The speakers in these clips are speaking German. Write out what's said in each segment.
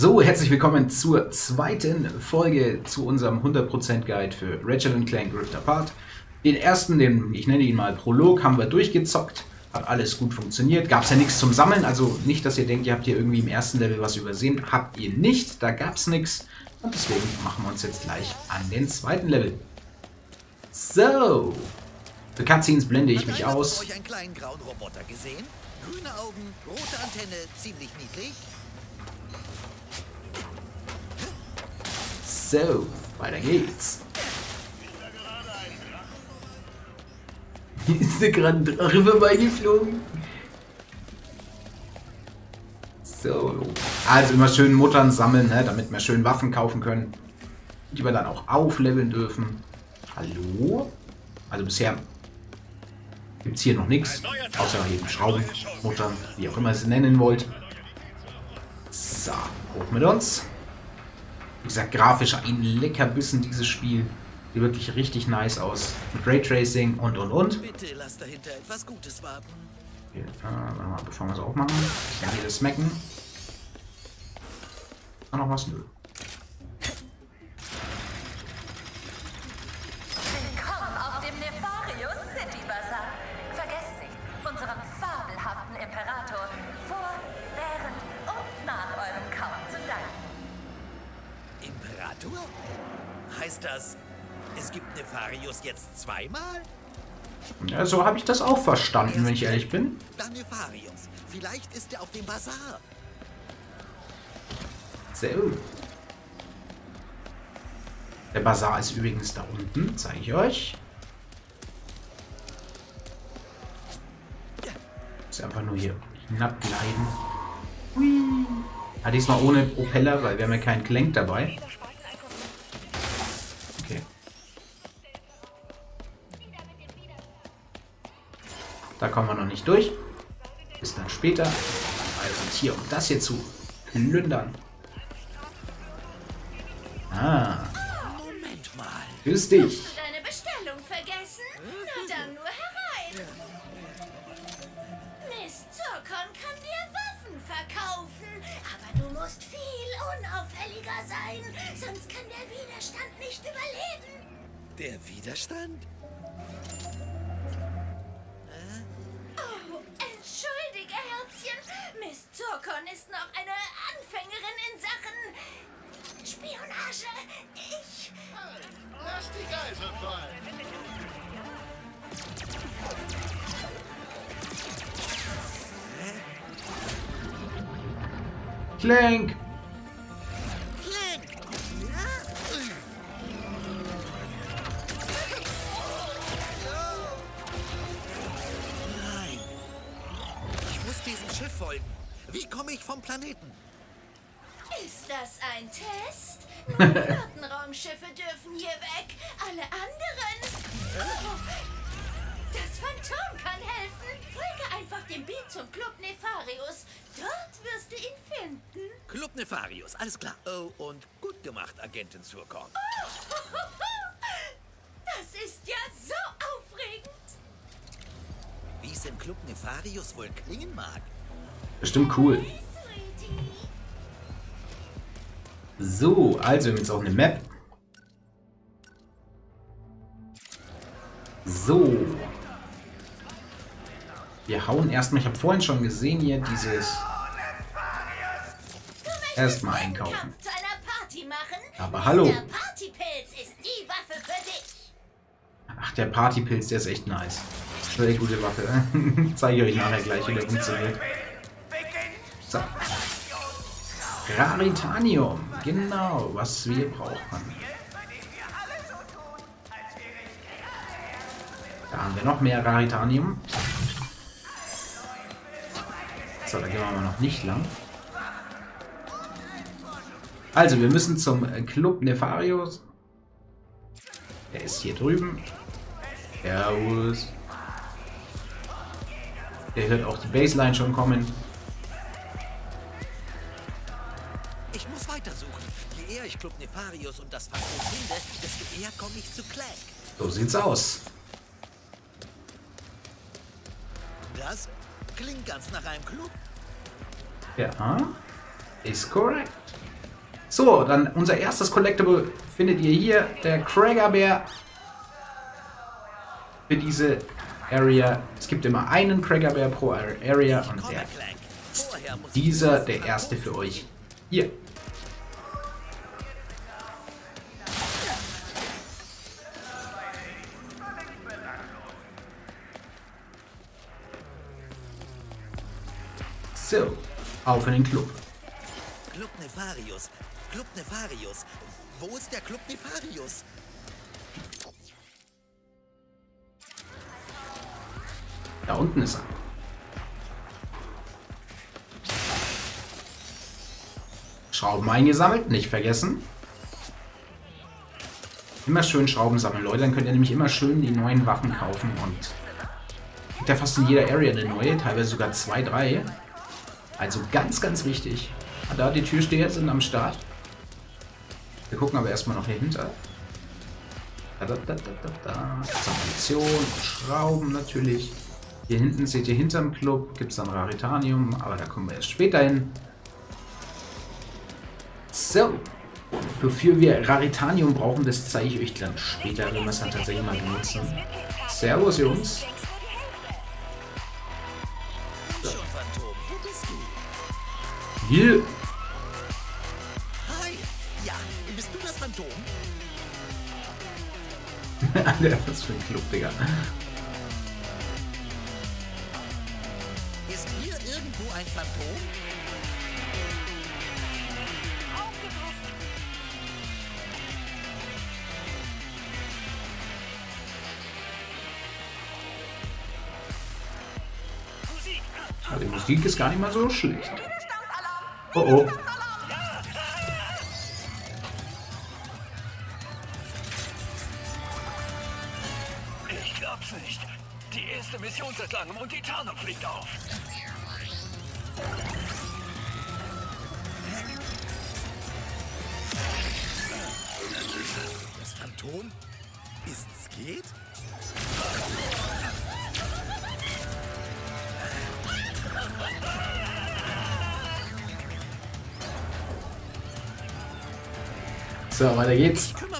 So, herzlich willkommen zur zweiten Folge zu unserem 100% Guide für Ratchet Clank Rift Apart. Den ersten, den ich nenne ihn mal Prolog, haben wir durchgezockt. Hat alles gut funktioniert. Gab es ja nichts zum Sammeln, also nicht, dass ihr denkt, ihr habt hier irgendwie im ersten Level was übersehen. Habt ihr nicht, da gab es nichts. Und deswegen machen wir uns jetzt gleich an den zweiten Level. So. Für Cutscenes blende ich mich aus. euch einen kleinen grauen Roboter gesehen? Grüne Augen, rote Antenne, ziemlich niedlich. So, weiter geht's. Ist da gerade ein Drache vorbeigeflogen. So. Also immer schön Muttern sammeln, ne, damit wir schön Waffen kaufen können. Die wir dann auch aufleveln dürfen. Hallo? Also bisher gibt es hier noch nichts. Außer eben Schrauben, Muttern, wie auch immer ihr es nennen wollt. So, hoch mit uns. Wie gesagt, grafisch ein Leckerbissen dieses Spiel. Sieht wirklich richtig nice aus. Mit Raytracing und und und. Bitte lass dahinter etwas Gutes warten. Okay, äh, mal, bevor wir es auch machen. Dann hier das smacken. War noch was? Nö. Heißt das, es gibt Nefarius jetzt zweimal? Ja, so habe ich das auch verstanden, wenn ich ehrlich bin. Dann Nefarius. Vielleicht ist er auf dem Bazar. Sehr gut. Der Bazar ist übrigens da unten, zeige ich euch. Ist einfach nur hier hinabgleiten. Hui. Ah, diesmal ohne Propeller, weil wir haben ja keinen Clank dabei. Da kommen wir noch nicht durch. Bis dann später. Also hier, um das hier zu plündern. Ah, Moment mal. grüß dich. Hast du deine Bestellung vergessen? Na dann nur herein. Miss Zirkon kann dir Waffen verkaufen, aber du musst viel unauffälliger sein, sonst kann der Widerstand nicht überleben. Der Widerstand? Entschuldige, Herzchen. Miss Zirkon ist noch eine Anfängerin in Sachen Spionage. Ich... Lass die Geisel fallen. Clank. Folgen. Wie komme ich vom Planeten? Ist das ein Test? Nur Flottenraumschiffe dürfen hier weg. Alle anderen... Oh, das Phantom kann helfen. Folge einfach dem Beat zum Club Nefarius. Dort wirst du ihn finden. Club Nefarius, alles klar. Oh, und gut gemacht, Agentin Surkorn. Das ist ja so aufregend. Wie es im Club Nefarius wohl klingen mag. Bestimmt cool. So, also wir haben jetzt auch eine Map. So. Wir hauen erstmal, ich habe vorhin schon gesehen hier dieses Erstmal einkaufen. Aber hallo. Der Partypilz ist die Waffe für dich. Ach, der Partypilz, der ist echt nice. Sehr gute Waffe. Zeige ich euch nachher gleich, wie der funktioniert. Raritanium. Genau, was wir brauchen. Da haben wir noch mehr Raritanium. So, da gehen wir mal noch nicht lang. Also, wir müssen zum Club Nefarius. Der ist hier drüben. Servus. Der hört auch die Baseline schon kommen. Nefarius und das Phantom finde, desto eher komme ich zu Clank. So sieht's aus. Das klingt ganz nach einem Club. Ja, ist korrekt. So, dann unser erstes Collectible findet ihr hier, der Cragger Bär. Für diese Area. Es gibt immer einen Cragger Bär pro Area und der, dieser der erste für euch. Hier. Auf in den Club. Club Nefarius. Club Nefarius. Wo ist der Club Nefarius? Da unten ist er. Schrauben eingesammelt, nicht vergessen. Immer schön Schrauben sammeln, Leute. Dann könnt ihr nämlich immer schön die neuen Waffen kaufen und gibt ja fast in jeder Area eine neue, teilweise sogar zwei, drei. Also ganz, ganz wichtig. Da, die Türsteher sind am Start. Wir gucken aber erstmal noch hier hinter. Da, da, da, da, da, Munition, Schrauben natürlich. Hier hinten seht ihr hinterm Club, gibt es dann Raritanium, aber da kommen wir erst später hin. So, wofür wir Raritanium brauchen, das zeige ich euch dann später, wenn wir es dann tatsächlich mal benutzen. Servus Jungs. Phantom. Wo bist du? Hier, Hi. Ja, bist du das Phantom? Alter, was für ein Club, Digga. Ist hier irgendwo ein Phantom? Musik ist gar nicht mal so schlecht. Oh oh.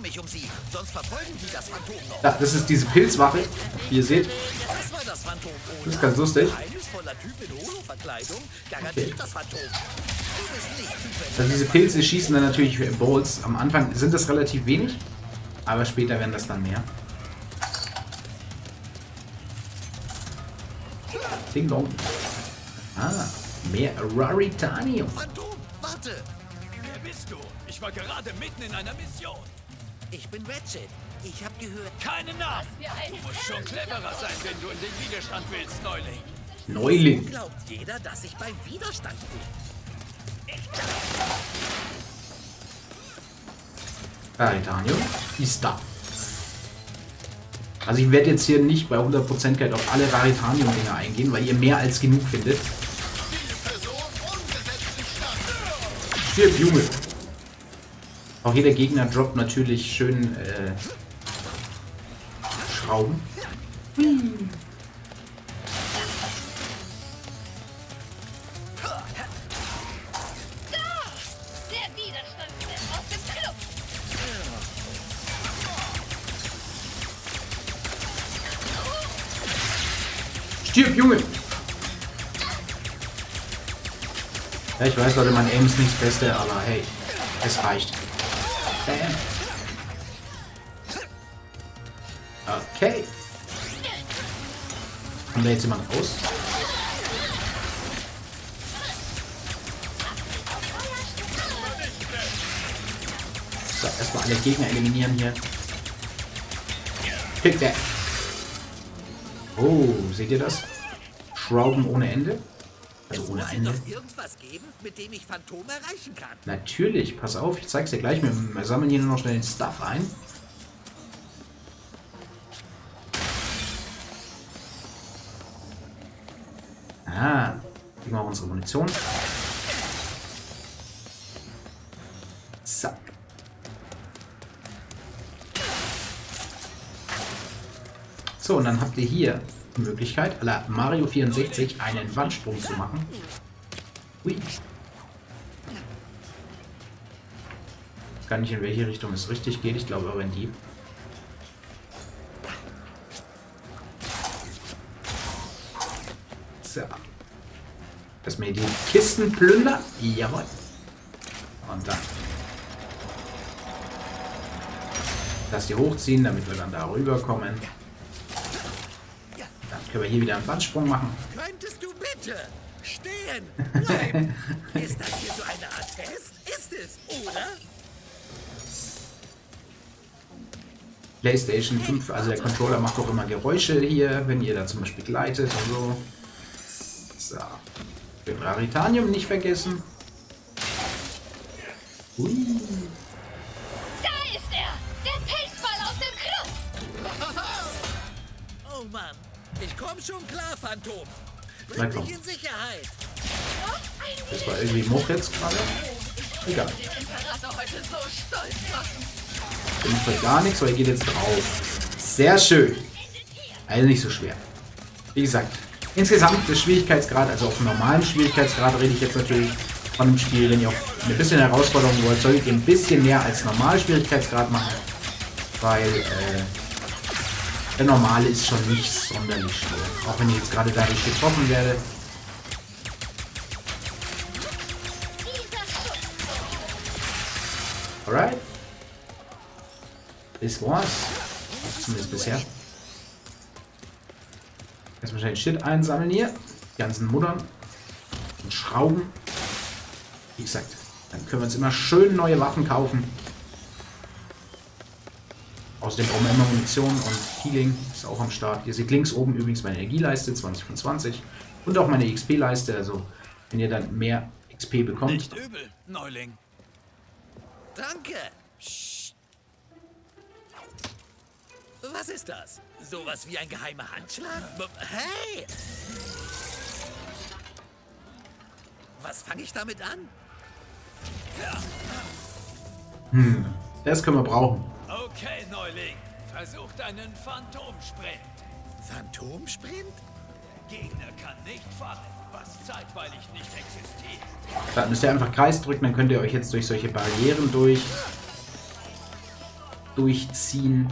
Kümmere mich um sie, sonst verfolgen die das Phantom noch. Ja, das ist diese Pilzwaffe, wie ihr seht. Das war das Phantom. Das ist ganz lustig. Typ, Also diese Pilze schießen dann natürlich Bolts. Am Anfang sind das relativ wenig, aber später werden das dann mehr. Ding dong. Ah, mehr Raritanium. Phantom, warte. Wer bist du? Ich war gerade mitten in einer Mission. Ich bin Ratchet. Ich habe gehört, Keine Namen. Du musst schon cleverer sein, wenn du in den Widerstand willst, Neuling. Neuling. glaubt jeder, dass ich beim Widerstand bin. Raritanium ist da. Also ich werde jetzt hier nicht bei 100% Geld auf alle Raritanium-Dinger eingehen, weil ihr mehr als genug findet. Person ungesetzlich stark. Stirb, Junge. Auch jeder Gegner droppt natürlich schön äh, Schrauben. Stirb, Junge! Ja, ich weiß, Leute, mein Aim ist nicht das Beste, aber hey, es reicht. Kommt da jetzt jemand raus? So, erstmal alle Gegner eliminieren hier. Pick that. Oh, seht ihr das? Schrauben ohne Ende? Also ohne Ende. irgendwas geben, mit dem ich Phantom erreichen kann. Natürlich, pass auf, ich zeig's dir gleich. Wir, wir sammeln hier nur noch schnell den Stuff ein. Unsere Munition. Zack. So, und dann habt ihr hier die Möglichkeit, la Mario 64 einen Wandsprung zu machen. Hui. Gar nicht, in welche Richtung es richtig geht. Ich glaube aber in die. Erstmal die Kisten plündern. Jawohl. Und dann. Lass die hochziehen, damit wir dann da rüberkommen. Dann können wir hier wieder einen Wandsprung machen. Könntest du bitte stehen bleiben? ist das hier so eine Art Test? Ist es, oder? PlayStation 5, also der Controller macht auch immer Geräusche hier, wenn ihr da zum Beispiel gleitet und so. So. Den Raritanium nicht vergessen. Hui. Da ist er! Der Pilzball aus dem Club! Oh Mann, ich komm schon klar, Phantom. Bring dich in Sicherheit. Das war irgendwie Moch jetzt gerade. Egal. Machen. Bin für gar nichts, weil ihr geht jetzt drauf. Sehr schön. Also nicht so schwer. Wie gesagt, insgesamt der Schwierigkeitsgrad, also auf normalen Schwierigkeitsgrad rede ich jetzt natürlich von dem Spiel. Wenn ihr auch eine bisschen Herausforderung wollt, solltet ihr ein bisschen mehr als normal Schwierigkeitsgrad machen. Weil äh, der normale ist schon nicht sonderlich schwer. Auch wenn ich jetzt gerade dadurch getroffen werde. Alright. Das war's. Zumindest bisher. Jetzt wahrscheinlich Shit einsammeln hier. Die ganzen Muttern und Schrauben. Wie gesagt, dann können wir uns immer schön neue Waffen kaufen. Außerdem brauchen wir immer Munition und Healing ist auch am Start. Ihr seht links oben übrigens meine Energieleiste, 20 von 20. Und auch meine XP-Leiste. Also, wenn ihr dann mehr XP bekommt, Nicht übel, Neuling. Danke. Psst. Was ist das? Sowas wie ein geheimer Handschlag? Hey! Was fange ich damit an? das können wir brauchen. Okay, Neuling. Versuch deinen Phantomsprint. Phantomsprint? Gegner kann nicht fallen, was zeitweilig nicht existiert. Da müsst ihr einfach Kreis drücken, dann könnt ihr euch jetzt durch solche Barrieren durch durchziehen.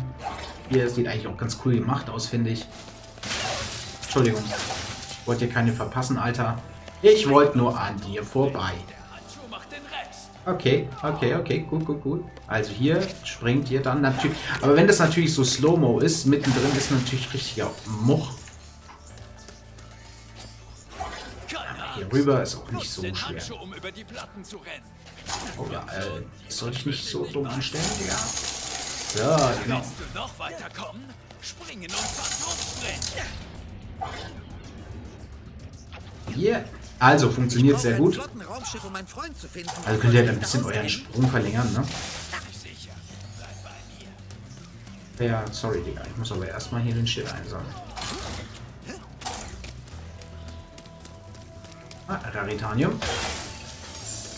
Hier sieht eigentlich auch ganz cool gemacht aus, finde ich. Entschuldigung. Ich wollte hier keine verpassen, Alter. Ich wollte nur an dir vorbei. Okay, okay, okay, gut, gut, gut. Also hier springt ihr dann natürlich. Aber wenn das natürlich so Slow-Mo ist, mittendrin ist natürlich richtiger Much. Hier rüber ist auch nicht so schwer. Rennen. Oh ja, äh, soll ich nicht so dumm anstellen, Digga? So, genau. Willst du noch weiterkommen? Springen und Phantomsprint. Hier. Also, funktioniert sehr gut. Also könnt ihr halt ein bisschen euren Sprung verlängern, ne? Ja, sorry, Digga. Ich muss aber erstmal hier den Shit einsammeln. Ah, Raritanium.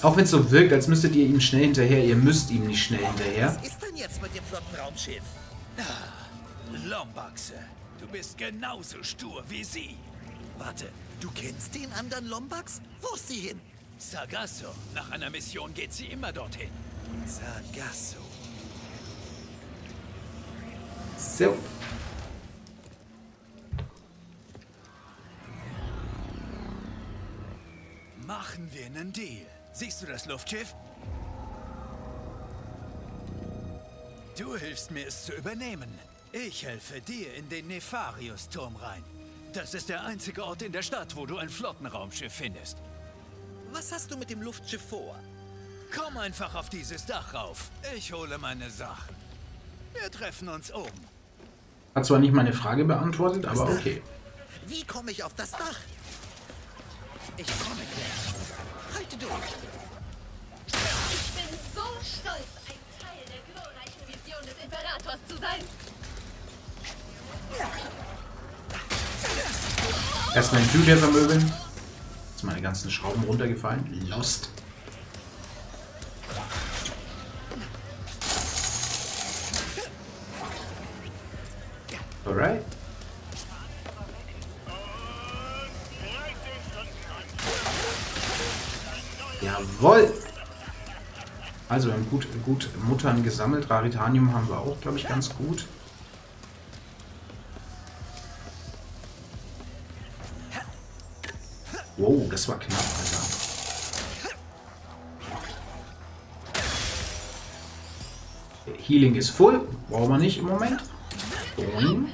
Auch wenn es so wirkt, als müsstet ihr ihm schnell hinterher, ihr müsst ihm nicht schnell hinterher. Was ist jetzt mit dem flotten Raumschiff? Lombaxe, du bist genauso stur wie sie. Warte, du kennst den anderen Lombax? Wo ist sie hin? Sagasso, nach einer Mission geht sie immer dorthin. Sargasso. So. Machen wir einen Deal. Siehst du das Luftschiff? Du hilfst mir, es zu übernehmen. Ich helfe dir in den Nefarius-Turm rein. Das ist der einzige Ort in der Stadt, wo du ein Flottenraumschiff findest. Was hast du mit dem Luftschiff vor? Komm einfach auf dieses Dach rauf. Ich hole meine Sachen. Wir treffen uns oben. Hat zwar nicht meine Frage beantwortet, aber okay. Wie komme ich auf das Dach? Ich komme gleich. Halte durch. Ich bin so stolz, Imperators zu sein. Erstmal den hier vermöbeln. Jetzt meine ganzen Schrauben runtergefallen. Lost. Alright. Jawohl. Also wir haben gut, gut Muttern gesammelt. Raritanium haben wir auch, glaube ich, ganz gut. Wow, das war knapp, Alter. Healing ist voll. Brauchen wir nicht im Moment. Boing.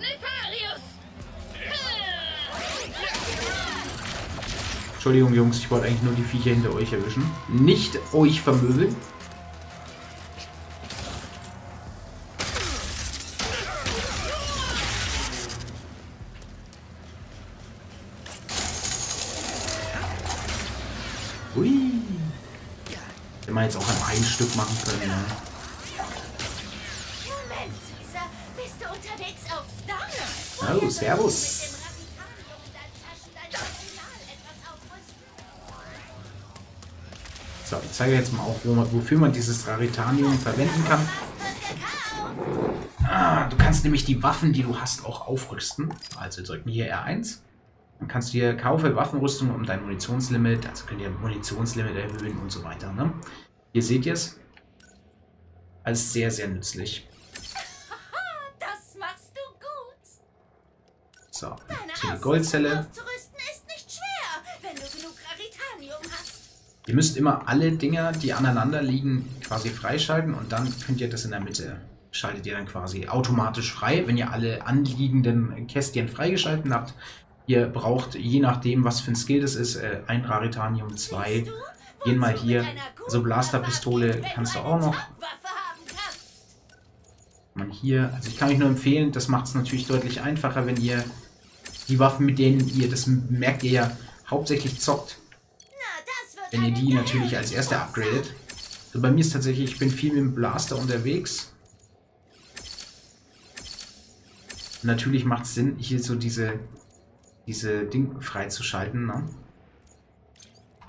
Entschuldigung, Jungs, ich wollte eigentlich nur die Viecher hinter euch erwischen. Nicht euch vermöbeln. Ein Stück machen können, ne? Oh, servus. So, ich zeige jetzt mal auch, wo man, wofür man dieses Raritanium verwenden kann. Ah, du kannst nämlich die Waffen, die du hast, auch aufrüsten. Also drücken hier R1. Dann kannst du hier kaufe Waffenrüstung um dein Munitionslimit, also könnt ihr Munitionslimit erhöhen und so weiter. Ne? Hier seht ihr es. Alles sehr, sehr nützlich. Das machst du gut. So, die Goldzelle. Ihr müsst immer alle Dinger, die aneinander liegen, quasi freischalten und dann könnt ihr das in der Mitte schaltet ihr dann quasi automatisch frei, wenn ihr alle anliegenden Kästchen freigeschalten habt. Ihr braucht, je nachdem, was für ein Skill das ist, äh, ein Raritanium, zwei. Gehen mal hier. Also Blasterpistole kannst du auch noch. Man hier, also ich kann euch nur empfehlen, das macht es natürlich deutlich einfacher, wenn ihr die Waffen, mit denen ihr, das merkt ihr ja, hauptsächlich zockt, wenn ihr die natürlich als erste upgradet. So bei mir ist tatsächlich, ich bin viel mit dem Blaster unterwegs. Natürlich macht es Sinn, hier so diese, diese Ding freizuschalten. Ne?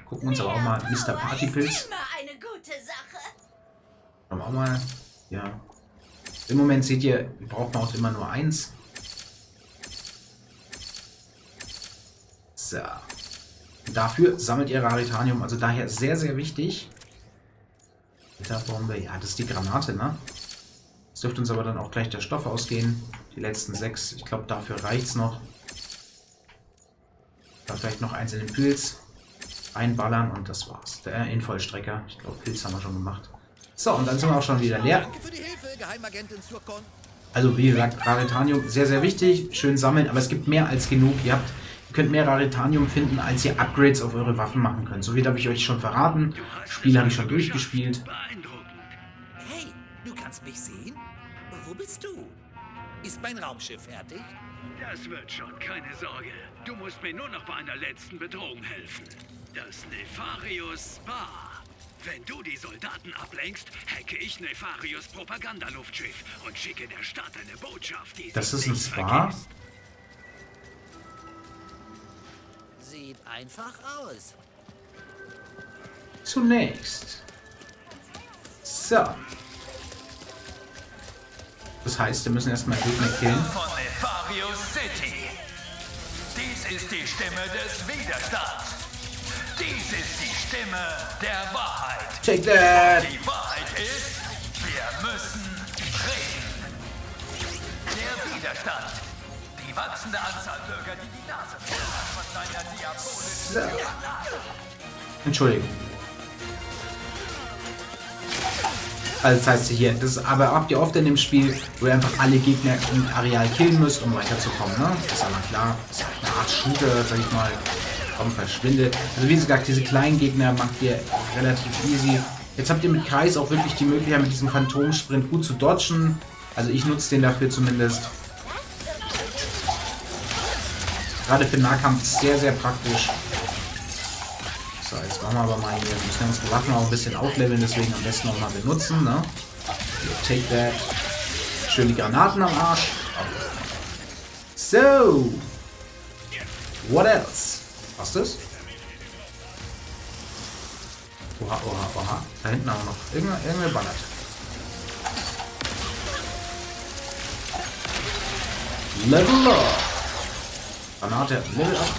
Gucken uns aber auch mal Mr. Haben wir auch mal, ja. Im Moment seht ihr, wir brauchen auch immer nur eins. So. Dafür sammelt ihr Raritanium, also daher sehr, sehr wichtig. Bombe, ja, das ist die Granate, ne? Es dürfte uns aber dann auch gleich der Stoff ausgehen. Die letzten sechs, ich glaube, dafür reicht's noch. Da vielleicht noch eins in den Pilz. Einballern und das war's. Der Infallstrecker. Ich glaube, Pilz haben wir schon gemacht. So, und dann sind wir auch schon wieder leer. Danke für die Hilfe, Geheimagentin Surkon. Also wie gesagt, Raritanium sehr, sehr wichtig. Schön sammeln, aber es gibt mehr als genug. Ihr, habt, ihr könnt mehr Raritanium finden, als ihr Upgrades auf eure Waffen machen könnt. So viel habe ich euch schon verraten. Das Spiel habe ich schon durchgespielt. Hey, du kannst mich sehen? Wo bist du? Ist mein Raumschiff fertig? Das wird schon, keine Sorge. Du musst mir nur noch bei einer letzten Bedrohung helfen. Das Nefarius Spa. Wenn du die Soldaten ablenkst, hacke ich Nefarius Propagandaluftschiff und schicke der Stadt eine Botschaft, die Das sie ist ein Spa? vergisst. Sieht einfach aus. Zunächst. So. Das heißt, wir müssen erstmal Gegner killen. Von Nefarius City. Dies ist die Stimme des Widerstands. Dies ist die Stimme der Wahrheit. Take that! Die Wahrheit ist, wir müssen reden. Der Widerstand. Die wachsende Anzahl Bürger, die die Nase von seiner diabolischen So. Entschuldigung. Also das heißt hier, das aber habt ihr oft in dem Spiel, wo ihr einfach alle Gegner im Areal killen müsst, um weiterzukommen, ne? Ist aber klar. Das ist eine Art Shooter, sag ich mal. Komm, verschwinde. Also wie gesagt, diese kleinen Gegner macht ihr relativ easy. Jetzt habt ihr mit Kreis auch wirklich die Möglichkeit, mit diesem Phantomsprint gut zu dodgen. Also ich nutze den dafür zumindest. Gerade für Nahkampf sehr, sehr praktisch. So, jetzt machen wir aber mal hier, wir müssen unsere Waffen auch ein bisschen aufleveln, deswegen am besten noch mal benutzen, ne? Hier, take that. Schön die Granaten am Arsch. So. What else? Was ist das? Oha, oha, oha. Da hinten auch noch. Irgendwer, irgendwer ballert. Level up. Granate, Level up.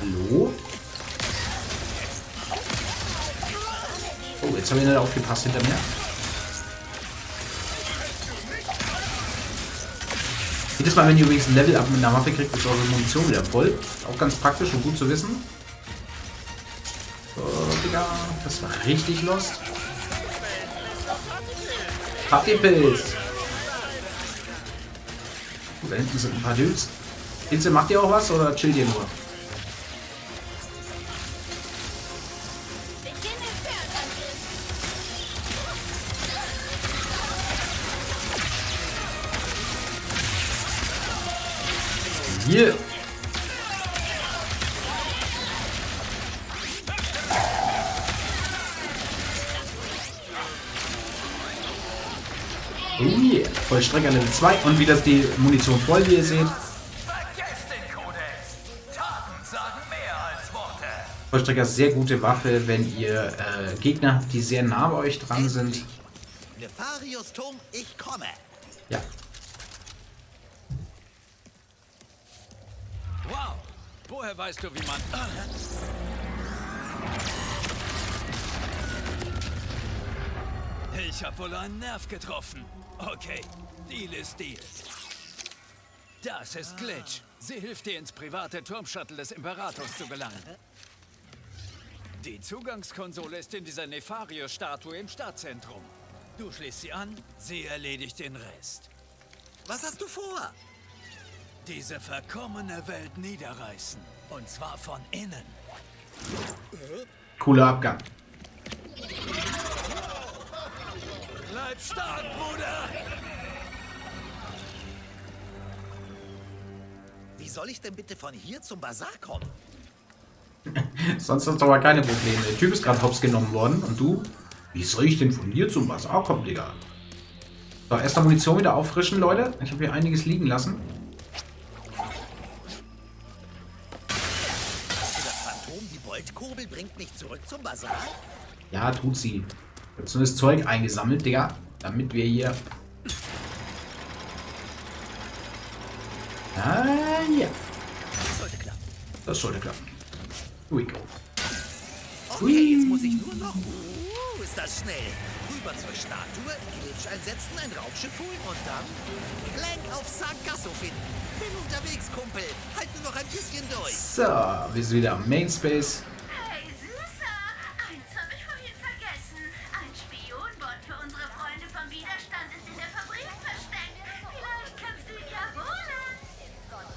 Hallo? Oh, jetzt habe ich nicht aufgepasst hinter mir. Jedes Mal, wenn ihr übrigens ein Level up mit einer Waffe kriegt, ist eure Munition wieder voll. Auch ganz praktisch und gut zu wissen. So, Digga. Das war richtig lost. Partypilz. Oh, da hinten sind ein paar Dudes. Inze, macht ihr auch was oder chillt ihr nur? Yeah. Vollstrecker Level 2 und wieder ist die Munition voll, wie ihr seht. Vergesst den Kodex. Taten sagen mehr als Worte. Vollstrecker ist sehr gute Waffe, wenn ihr äh, Gegner habt, die sehr nah bei euch dran sind. Nefarius Turm, ich komme. Ja. Wow. Woher weißt du, wie man... Ich hab wohl einen Nerv getroffen. Okay, Deal ist Deal. Das ist Glitch. Sie hilft dir ins private Turmshuttle des Imperators zu gelangen. Die Zugangskonsole ist in dieser Nefarius-Statue im Stadtzentrum. Du schließt sie an, sie erledigt den Rest. Was hast du vor? Diese verkommene Welt niederreißen. Und zwar von innen. Cooler Abgang. Bleib stark, Bruder! Soll ich denn bitte von hier zum Bazar kommen? Sonst hast du aber keine Probleme. Der Typ ist gerade hops genommen worden und du? Wie soll ich denn von hier zum Bazar kommen, Digga? So, erst mal Munition wieder auffrischen, Leute. Ich habe hier einiges liegen lassen. Das Phantom, die Voltkurbel, bringt mich zurück zum Bazar? Ja, tut sie. Ich habe so das Zeug eingesammelt, Digga. Damit wir hier... Ah, ja. Das sollte klappen. Das sollte klappen. Here we go. Okay, jetzt muss ich nur noch... Uh, ist das schnell. Rüber zur Statue, Glitch einsetzen, ein Raumschiff holen und dann... Blank auf Sargasso finden. Bin unterwegs, Kumpel. Halt nur noch ein bisschen durch. So, wir sind wieder am Main Space. Hey, Süßer! Eins habe ich vorhin vergessen. Ein Spionbot für unsere Freunde vom Widerstand ist in der Fabrik versteckt. Vielleicht kannst du ihn ja holen.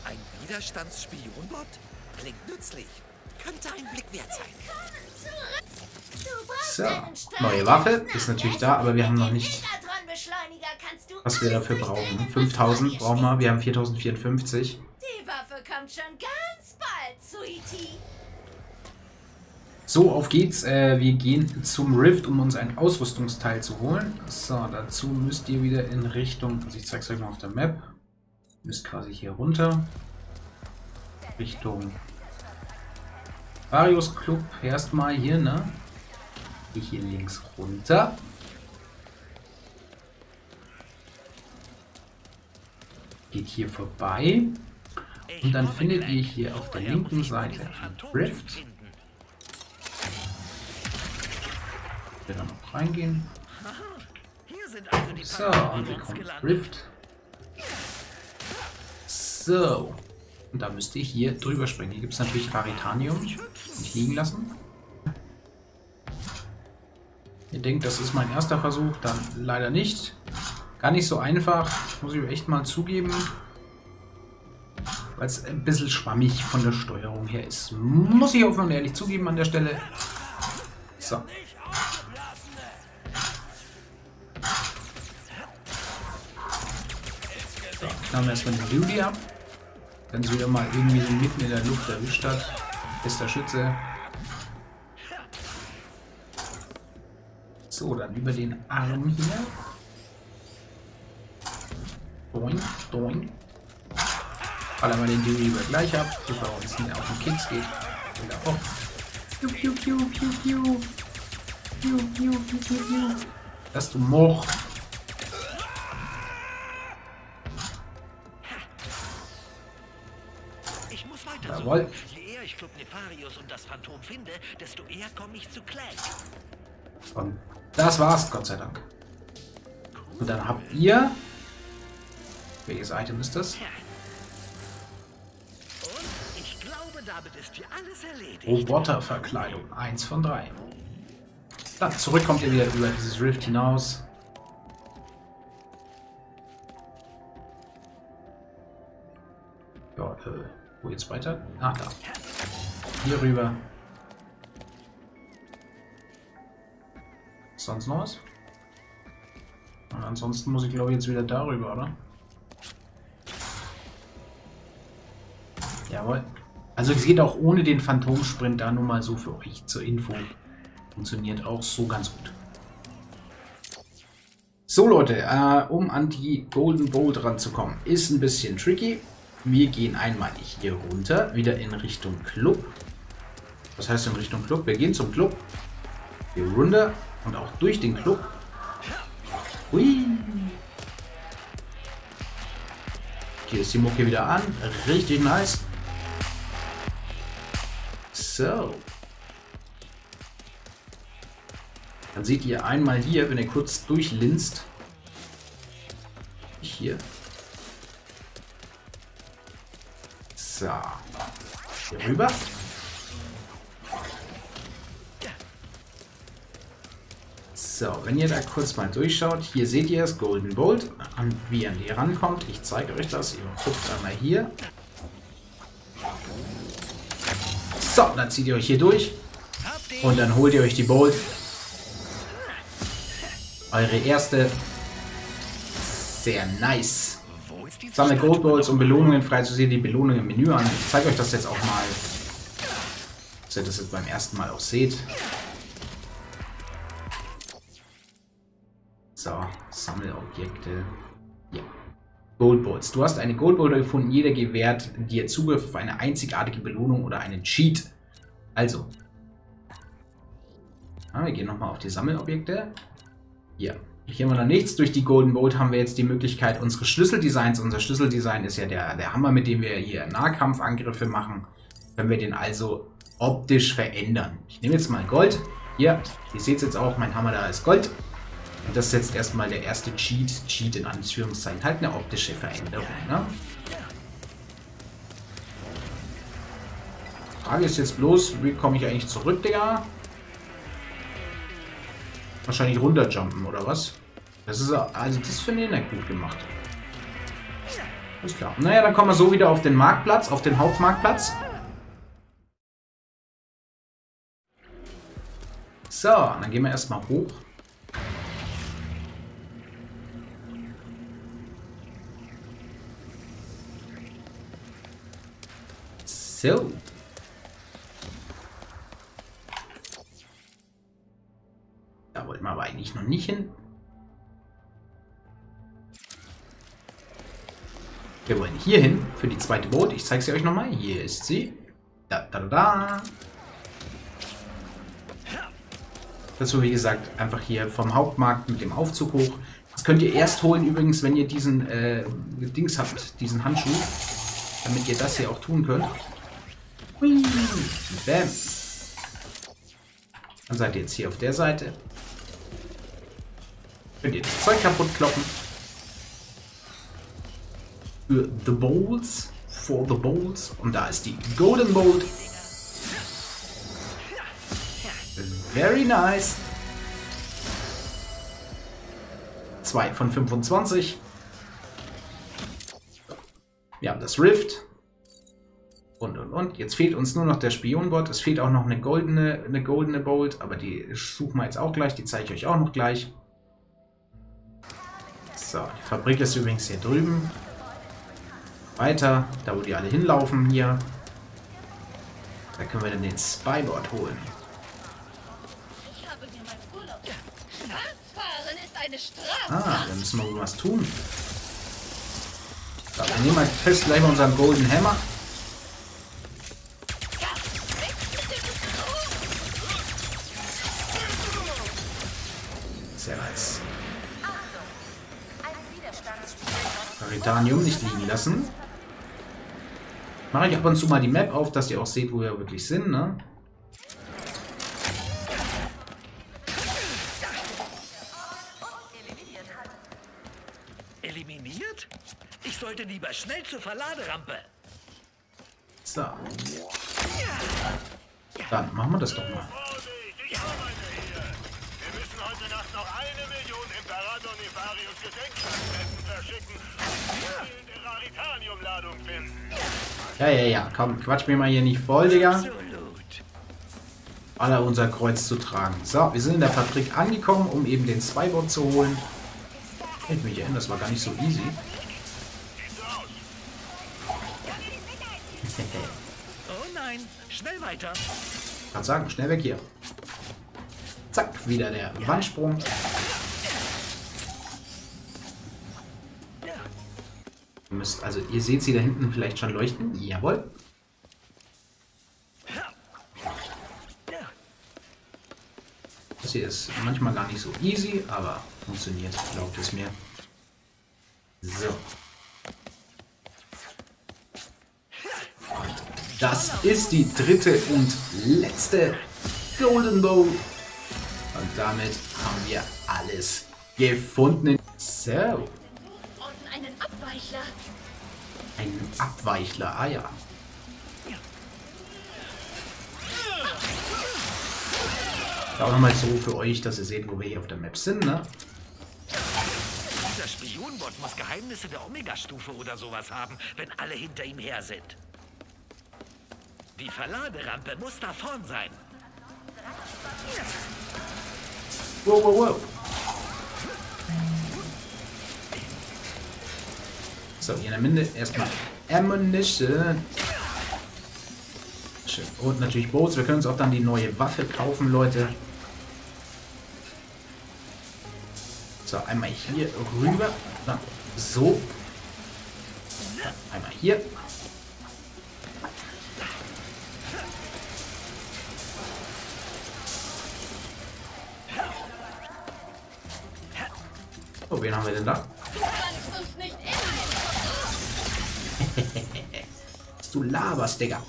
Ein Widerstandsspionbot? Klingt nützlich. Könnte ein Blick wert sein. So, neue Waffe ist natürlich da, aber wir haben noch nicht, was wir dafür brauchen. deine 5000 Patrouille brauchen wir, wir haben 4054. schicken. Die Waffe kommt schon ganz bald, Sweetie. So, auf geht's. Äh, wir gehen zum Rift, um uns ein Ausrüstungsteil zu holen. So, dazu müsst ihr wieder in Richtung, also ich zeig's euch mal auf der Map. Müsst quasi hier runter. Richtung Varius Club. Erstmal hier, ne? Geh hier links runter. Geht hier vorbei. Und dann findet ihr hier auf der linken Seite ein Rift. Wir dann noch reingehen. So, und wir kommen Rift. So. Und da müsst ihr hier drüber springen. Hier gibt es natürlich Raritanium. Nicht liegen lassen. Ihr denkt, das ist mein erster Versuch, dann leider nicht. Gar nicht so einfach, muss ich echt mal zugeben. Weil es ein bisschen schwammig von der Steuerung her ist. Muss ich offen und ehrlich zugeben an der Stelle. So. So, knallen wir erstmal den Duty ab. Wenn sie wieder mal irgendwie so mitten in der Luft erwischt hat. Bester Schütze. So, dann über den Arm hier. Doing, doing. Ballern wir den Duty über gleich ab, bevor er uns nicht auf den Keks geht. Wieder hoch. Piu, piu, piu, piu, piu. Piu, piu, piu, piu, piu. Das du Moch. Jawohl. Je eher ich Club Nefarius und das Phantom finde, desto eher komme ich zu Clank. Und das war's, Gott sei Dank. Und dann habt ihr... Welches Item ist das? Und ich glaube, damit ist hier alles erledigt. Roboterverkleidung. Eins von drei. Dann zurück kommt ihr wieder über dieses Rift hinaus. Ja, äh, wo jetzt weiter? Ah, da. Hier rüber. Sonst noch was? Und ansonsten muss ich glaube ich jetzt wieder darüber, oder? Jawohl. Also es geht auch ohne den Phantomsprint da nur mal so für euch zur Info. Funktioniert auch so ganz gut. So Leute, äh, um an die Golden Bolt ranzukommen, ist ein bisschen tricky. Wir gehen einmal hier runter, wieder in Richtung Club. Was heißt in Richtung Club? Wir gehen zum Club. Hier runter und auch durch den Club. Hui. Hier ist die Mucke wieder an. Richtig nice. So. Dann seht ihr einmal hier, wenn ihr kurz durchlinst. Hier. So. Hier rüber. So, wenn ihr da kurz mal durchschaut, hier seht ihr das Golden Bolt, wie ihr an die rankommt. Ich zeige euch das. Ihr guckt einmal hier. So, dann zieht ihr euch hier durch und dann holt ihr euch die Bolt. Eure erste. Sehr nice. Sammelt Gold Bolts, um Belohnungen freizusehen. Die Belohnungen im Menü an. Ich zeige euch das jetzt auch mal. Dass ihr das jetzt beim ersten Mal auch seht. So, Sammelobjekte. Ja. Gold Bolts. Du hast eine Gold Bolt gefunden. Jeder gewährt dir Zugriff auf eine einzigartige Belohnung oder einen Cheat. Also. Ah, wir gehen nochmal auf die Sammelobjekte. Hier. Hier noch nichts. Durch die Golden Bolt haben wir jetzt die Möglichkeit, unsere Schlüsseldesigns, unser Schlüsseldesign ist ja der, der Hammer, mit dem wir hier Nahkampfangriffe machen, können wir den also optisch verändern. Ich nehme jetzt mal Gold. Hier, ihr seht es jetzt auch, mein Hammer da ist Gold. Und das ist jetzt erstmal der erste Cheat, Cheat in Anführungszeichen, halt eine optische Veränderung. Ne? Frage ist jetzt bloß, wie komme ich eigentlich zurück, Digga? Wahrscheinlich runterjumpen, oder was? Das ist, also das finde ich nicht gut gemacht. Ist klar. Naja, dann kommen wir so wieder auf den Marktplatz, auf den Hauptmarktplatz. So, dann gehen wir erstmal hoch. So. Eigentlich noch nicht hin. Wir wollen hier hin für die zweite Boot. Ich zeige sie euch nochmal. Hier ist sie. Da, da, da, da. Dazu, wie gesagt, einfach hier vom Hauptmarkt mit dem Aufzug hoch. Das könnt ihr erst holen, übrigens, wenn ihr diesen äh, Dings habt, diesen Handschuh. Damit ihr das hier auch tun könnt. Hui. Bam. Dann seid ihr jetzt hier auf der Seite. Könnt ihr das Zeug kaputt kloppen. Für The Bowls. For The Bowls. Und da ist die Golden Bolt. Very nice. 2 von 25. Wir haben das Rift. Und, und, und. Jetzt fehlt uns nur noch der Spionbot. Es fehlt auch noch eine goldene, eine goldene Bolt, aber die suchen wir jetzt auch gleich. Die zeige ich euch auch noch gleich. So, die Fabrik ist übrigens hier drüben. Weiter, da wo die alle hinlaufen hier. Da können wir dann den Spybot holen. Ich habe mir mein Urlaub. Fahren ist eine Strafe. Ah, da müssen wir wohl was tun. So, wir nehmen mal fest gleich mal unseren Golden Hammer. Sehr nice. Retanium nicht liegen lassen. Mache ich ab und zu mal die Map auf, dass ihr auch seht, wo wir wirklich sind, ne? Eliminiert? Ich sollte lieber schnell zur Verladerampe. So. Dann machen wir das doch mal. Nefarius Gedenkstandspenden verschicken und fehlende Raritanium-Ladung finden. Ja, ja, ja. Komm, quatsch mir mal hier nicht voll, Digga. Absolut. Aller unser Kreuz zu tragen. So, wir sind in der Fabrik angekommen, um eben den Spybot zu holen. Ich mich erinnern, das war gar nicht so easy. Oh nein, schnell weiter. Kann sagen, schnell weg hier. Zack, wieder der Wandsprung. Müsst, also ihr seht sie da hinten vielleicht schon leuchten. Jawohl. Das hier ist manchmal gar nicht so easy, aber funktioniert, glaubt es mir. So. Und das ist die dritte und letzte Golden Bow. Und damit haben wir alles gefunden. So, Und einen Abweichler. Ein Abweichler. Ah ja. Ja, Auch nochmal so für euch, dass ihr seht, wo wir hier auf der Map sind, ne? Dieser Spionbot muss Geheimnisse der Omega-Stufe oder sowas haben, wenn alle hinter ihm her sind. Die Verladerampe muss da vorn sein. Wow, wow, wow. So, hier in der Mitte erstmal Ammunition. Und natürlich Boats. Wir können uns auch dann die neue Waffe kaufen, Leute. So, einmal hier rüber. Dann so. Einmal hier. Was Digga.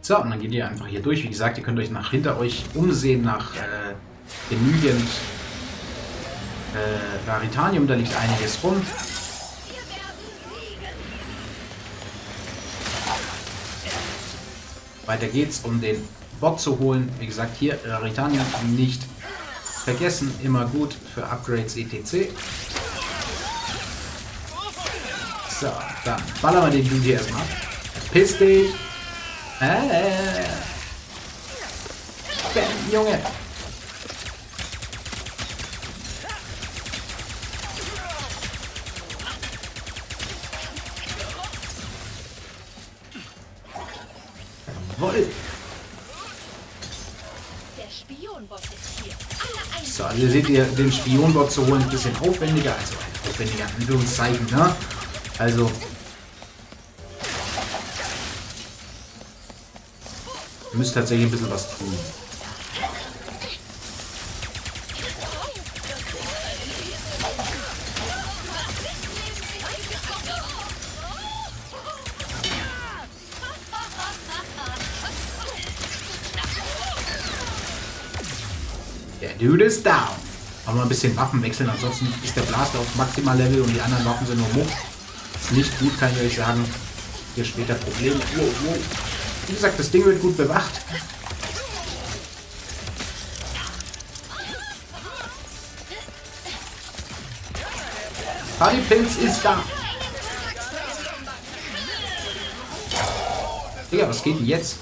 So, und dann geht ihr einfach hier durch. Wie gesagt, ihr könnt euch nach hinter euch umsehen, nach äh, genügend äh, Raritanium. Da liegt einiges rum. Weiter geht's, um den Bot zu holen. Wie gesagt, hier Raritanium nicht vergessen. Immer gut für Upgrades etc. So, dann ballern wir den Dude hier erstmal ab. Piss dich. Äh. Bam, Junge. Jawohl. So, also seht ihr, den Spionbot zu holen, ein bisschen aufwendiger, also aufwendiger in Anführungszeichen, ne? Also. Ihr müsst tatsächlich ein bisschen was tun. Der Dude ist down. Aber mal ein bisschen Waffen wechseln, ansonsten ist der Blaster auf Maximallevel und die anderen Waffen sind nur Muck. Ist nicht gut, kann ich euch sagen. Hier später Probleme. Wow, wow. Wie gesagt, das Ding wird gut bewacht. Partypilz ist da. Digga, was geht denn jetzt?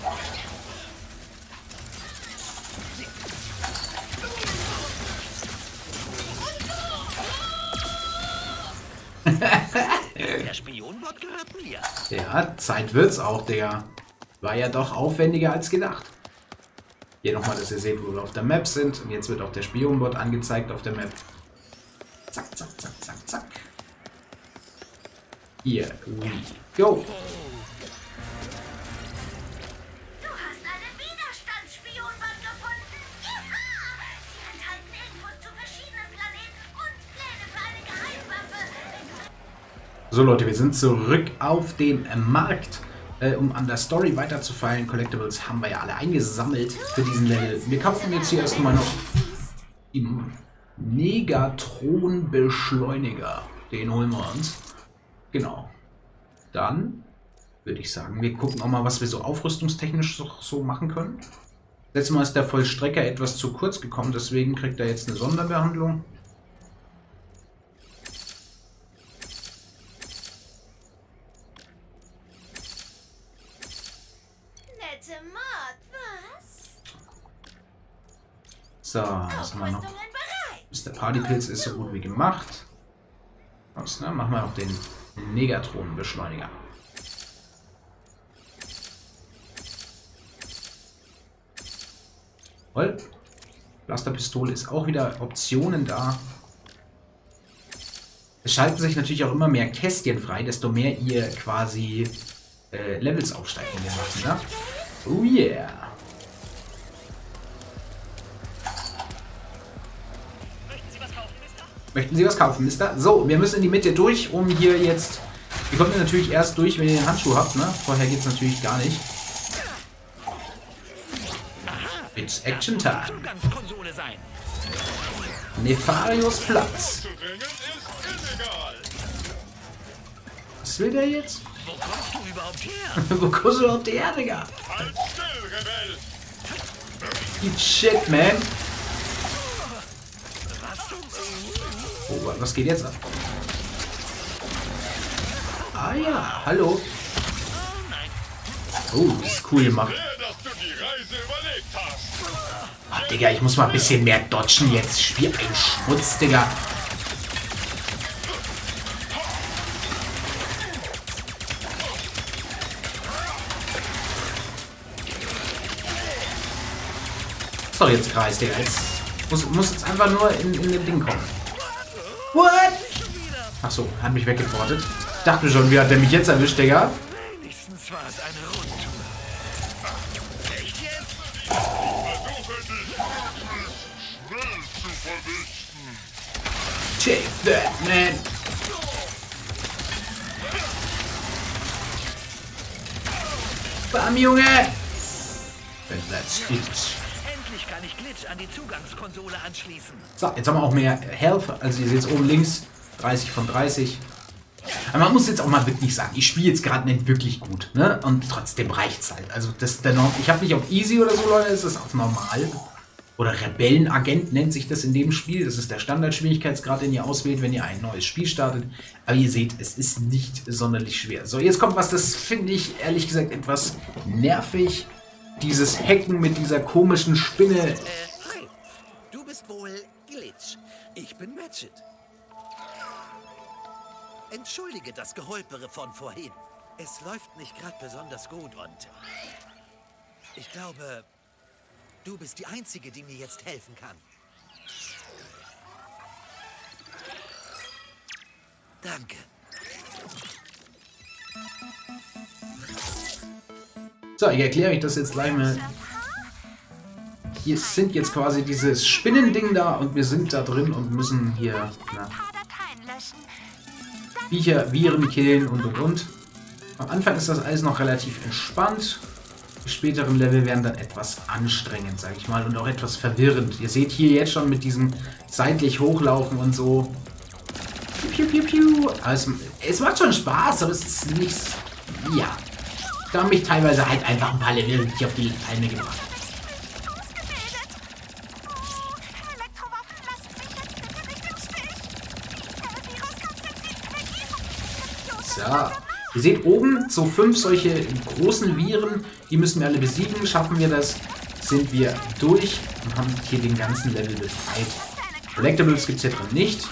Der Spionbot gehört mir. Ja, Zeit wird's auch, Digga. War ja doch aufwendiger als gedacht. Hier nochmal, dass ihr seht, wo wir auf der Map sind. Und jetzt wird auch der Spionbot angezeigt auf der Map. Zack, zack, zack, zack, zack. Here we go. So Leute, wir sind zurück auf dem Markt. Äh, um an der Story weiterzufallen, Collectibles haben wir ja alle eingesammelt für diesen Level. Wir kaufen jetzt hier erstmal noch den Negatron-Beschleuniger. Den holen wir uns. Genau. dann würde ich sagen, wir gucken auch mal, was wir so aufrüstungstechnisch so, so machen können. Letztes Mal ist der Vollstrecker etwas zu kurz gekommen, deswegen kriegt er jetzt eine Sonderbehandlung. So, was haben wir noch? Bereit. Mr. Partypilz ist so gut wie gemacht. Was, ne? Machen wir auch den Negatronenbeschleuniger. Voll. Blasterpistole ist auch wieder Optionen da. Es schalten sich natürlich auch immer mehr Kästchen frei, desto mehr ihr quasi äh, Levels den Waffen, ne? Oh yeah. Möchten Sie was kaufen, Mister? So, wir müssen in die Mitte durch, um hier jetzt... Ihr kommt natürlich erst durch, wenn ihr den Handschuh habt, ne? Vorher geht's natürlich gar nicht. It's Action Time. Nefarius Platz. Was will der jetzt? Wo kommst du überhaupt her? Wo kommst du überhaupt her, Digga? Eat shit, man. Was zum... Oh, was geht jetzt ab? Ah ja, hallo. Oh das ist cool gemacht. Ah, Digga, ich muss mal ein bisschen mehr dodgen jetzt. Spiel ein Schmutz, Digga. Ist doch jetzt Kreis, Digga. Jetzt muss, muss jetzt einfach nur in, in dem Ding kommen. What? Ach so, hat mich weggeportet. Ich dachte schon, wie hat der mich jetzt erwischt, Digga? Wenigstens war es eine Rundtour. Echt jetzt? Versuche dich schnell zu vernichten. Take that, man. Bam, Junge! Wenn that's it. Ich Glitch an die Zugangskonsole anschließen. So, jetzt haben wir auch mehr Health. Also ihr seht es oben links. 30 von 30. Aber man muss jetzt auch mal wirklich sagen, ich spiele jetzt gerade nicht wirklich gut. Ne? Und trotzdem reicht's halt. Also das der Norm ich habe nicht auf Easy oder so, Leute. Es ist auf Normal. Oder Rebellenagent nennt sich das in dem Spiel. Das ist der Standardschwierigkeitsgrad, den ihr auswählt, wenn ihr ein neues Spiel startet. Aber ihr seht, es ist nicht sonderlich schwer. So, jetzt kommt was, das finde ich ehrlich gesagt etwas nervig. Dieses Hacken mit dieser komischen Spinne. Äh, hi. Du bist wohl Glitch. Ich bin Ratchet. Entschuldige das Geholpere von vorhin. Es läuft nicht gerade besonders gut und ich glaube, du bist die Einzige, die mir jetzt helfen kann. Danke. So, ich erkläre euch das jetzt gleich mal. Hier sind jetzt quasi dieses Spinnending da und wir sind da drin und müssen hier na. Viecher, Viren killen und und und. Am Anfang ist das alles noch relativ entspannt. Die späteren Level werden dann etwas anstrengend, sag ich mal, und auch etwas verwirrend. Ihr seht hier jetzt schon mit diesem seitlich hochlaufen und so. Piu, piu, piu, piu. Also, es macht schon Spaß, aber es ist nicht. Ja. Da haben mich teilweise halt einfach ein paar Level nicht auf die Palme gebracht. So. Ihr seht oben so fünf solche großen Viren, die müssen wir alle besiegen. Schaffen wir das, sind wir durch und haben hier den ganzen Level befreit. Collectibles gibt es hier drin nicht.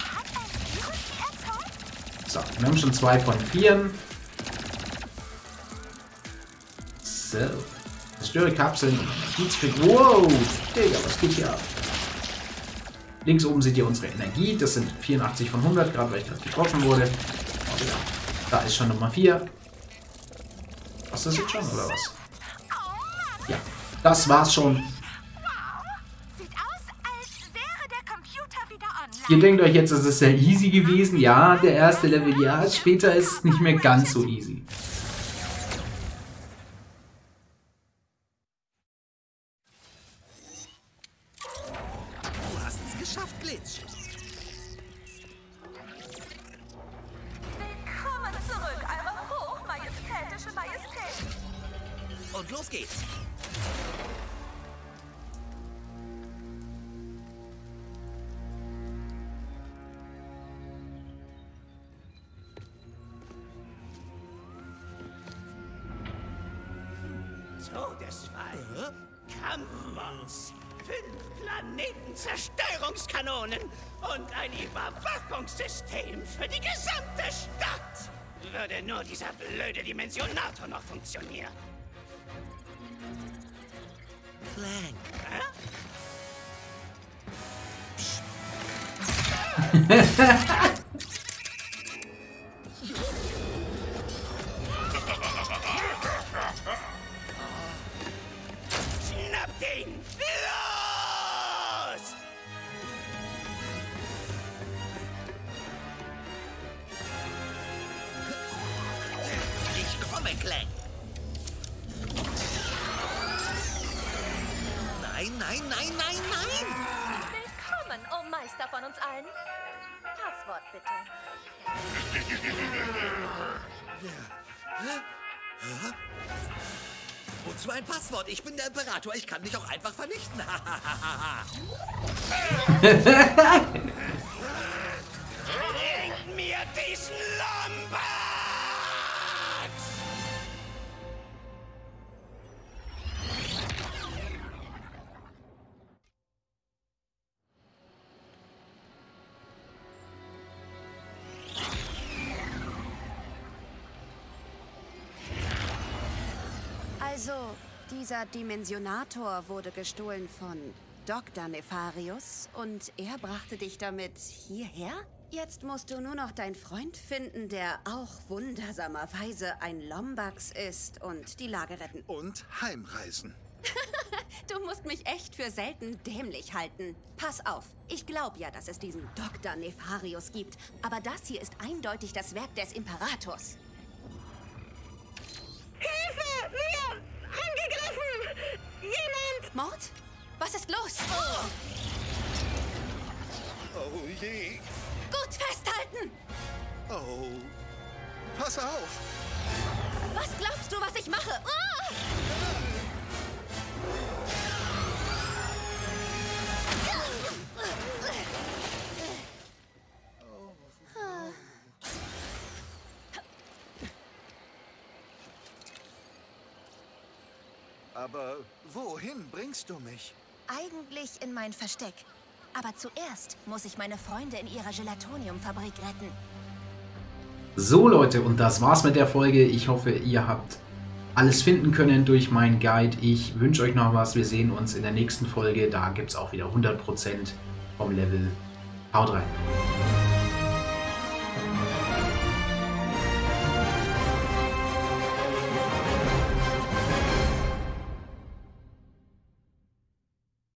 So, wir haben schon zwei von vieren. So. Zerstöre Kapseln Energiezweck. Wow! Digga, was geht hier ab? Links oben seht ihr unsere Energie. Das sind 84 von 100, gerade weil ich gerade getroffen wurde. Oh, ja. Da ist schon Nummer 4. Was ist das jetzt schon, oder was? Ja, das war's schon. Ihr denkt euch jetzt, es ist sehr easy gewesen. Ja, der erste Level, ja. Später ist es nicht mehr ganz so easy. ha ha ha Imperator. Ich kann dich auch einfach vernichten. dieser Dimensionator wurde gestohlen von Dr. Nefarius und er brachte dich damit hierher? Jetzt musst du nur noch deinen Freund finden, der auch wundersamerweise ein Lombax ist und die Lage retten. Und heimreisen. Du musst mich echt für selten dämlich halten. Pass auf, ich glaube ja, dass es diesen Dr. Nefarius gibt, aber das hier ist eindeutig das Werk des Imperators. Mord? Was ist los? Oh je. Gut festhalten! Oh. Pass auf. Was glaubst du, was ich mache? Ah! Aber wohin bringst du mich? Eigentlich in mein Versteck. Aber zuerst muss ich meine Freunde in ihrer Gelatoniumfabrik retten. So Leute, und das war's mit der Folge. Ich hoffe, ihr habt alles finden können durch meinen Guide. Ich wünsche euch noch was. Wir sehen uns in der nächsten Folge. Da gibt's auch wieder 100% vom Level. Haut rein.